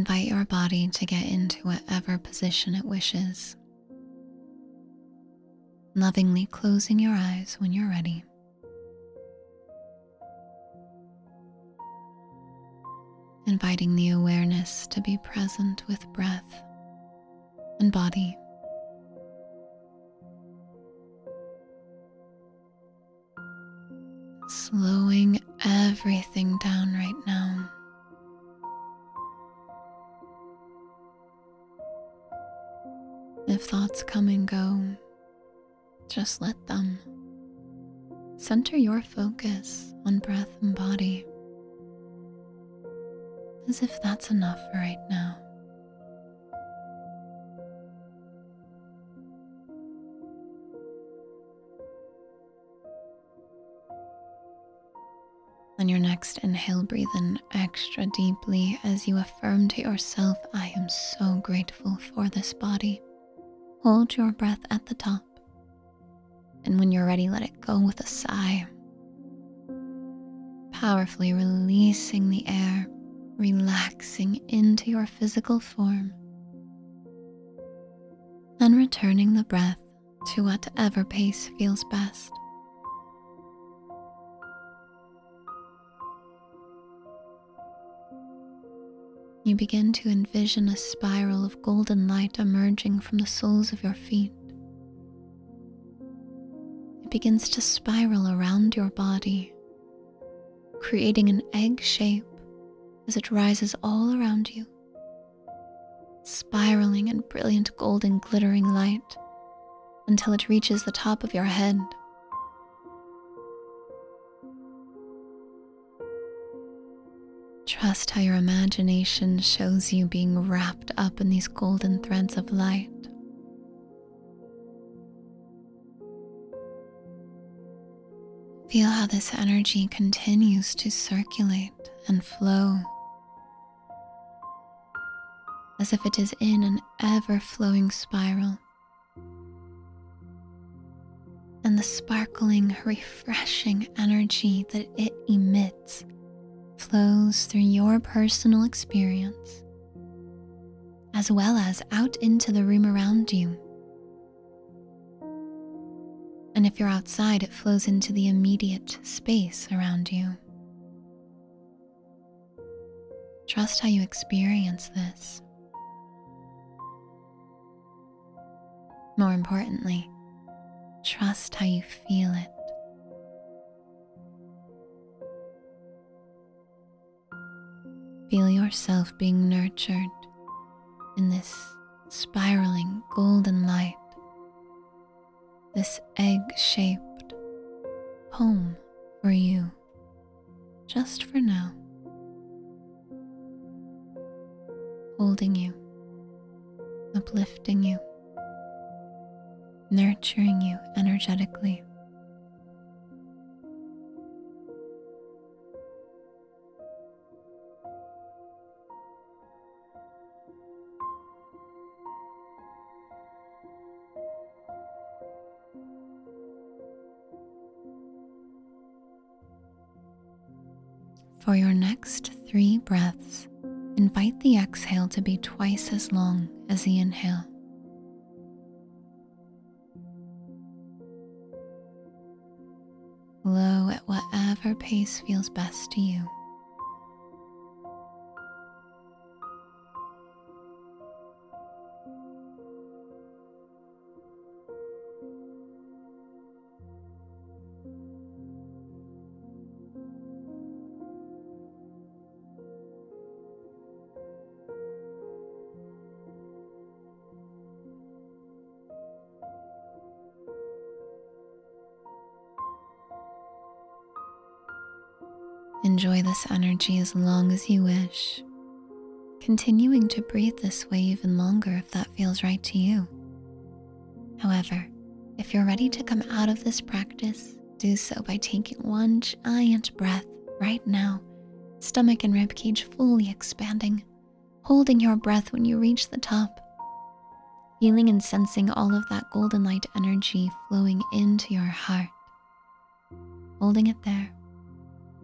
Invite your body to get into whatever position it wishes, lovingly closing your eyes when you're ready. Inviting the awareness to be present with breath and body. Slowing everything down right now. If thoughts come and go, just let them. Center your focus on breath and body as if that's enough for right now. On your next inhale, breathe in extra deeply as you affirm to yourself, I am so grateful for this body. Hold your breath at the top. And when you're ready, let it go with a sigh. Powerfully releasing the air, relaxing into your physical form, and returning the breath to whatever pace feels best. You begin to envision a spiral of golden light emerging from the soles of your feet. It begins to spiral around your body, creating an egg shape as it rises all around you, spiraling in brilliant golden glittering light until it reaches the top of your head. Trust how your imagination shows you being wrapped up in these golden threads of light. Feel how this energy continues to circulate and flow as if it is in an ever flowing spiral. And the sparkling, refreshing energy that it emits flows through your personal experience, as well as out into the room around you. And if you're outside, it flows into the immediate space around you. Trust how you experience this. More importantly, trust how you feel it. Feel yourself being nurtured in this spiraling golden light, this egg shaped home for you, just for now, holding you, uplifting you, nurturing you energetically. For your next three breaths, invite the exhale to be twice as long as the inhale. Flow at whatever pace feels best to you. Enjoy this energy as long as you wish, continuing to breathe this way even longer if that feels right to you. However, if you're ready to come out of this practice, do so by taking one giant breath right now, stomach and ribcage fully expanding, holding your breath when you reach the top, feeling and sensing all of that golden light energy flowing into your heart, holding it there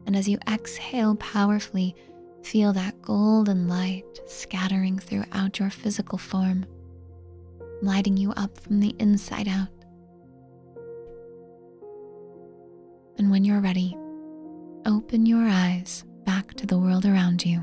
and as you exhale powerfully, Feel that golden light scattering throughout your physical form, lighting you up from the inside out. And when you're ready, open your eyes back to the world around you.